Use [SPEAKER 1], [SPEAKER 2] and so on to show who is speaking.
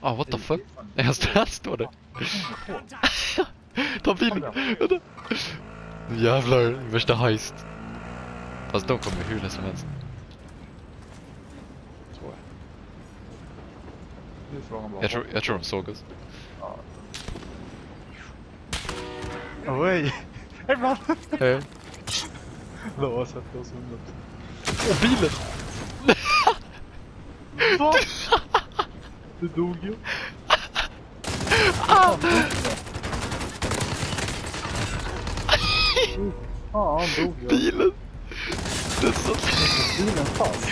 [SPEAKER 1] Ah, what the fuck? Är där står det? Ta bilen! Nu jävlar, värsta heist. Fast de kommer hur lätt som helst.
[SPEAKER 2] Tror jag. Nu är frågan bara...
[SPEAKER 1] Jag tror, jag tror de såg oss.
[SPEAKER 3] Oj! Hej man!
[SPEAKER 1] Hej.
[SPEAKER 3] Då sätter oss undan.
[SPEAKER 1] Åh, bilen!
[SPEAKER 3] Va? Du dog ju. Fan, dog jag.
[SPEAKER 1] Bilen! Den satt...
[SPEAKER 3] Bilen fast.